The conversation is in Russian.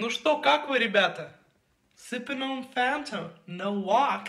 Ну что, как вы, ребята? Sipping on Phantom, no walk.